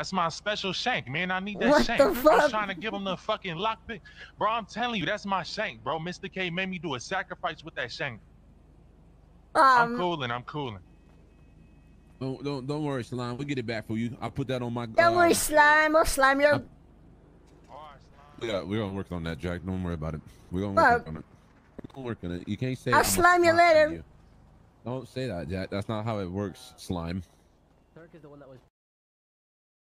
That's my special shank, man. I need that What shank. the I was trying to give him the fucking lockpick. Bro, I'm telling you, that's my shank, bro. Mr. K made me do a sacrifice with that shank. I'm um, cooling, I'm cooling. Don't don't don't worry, Slime. We'll get it back for you. I'll put that on my. don't uh, worry, slime. Oh, slime, your. Yeah, we're gonna work on that, Jack. Don't worry about it. We're gonna work on it. We're gonna work on it. You can't say. I'll slime you later. you. Don't say that, Jack. That's not how it works, slime. Turk is the one that was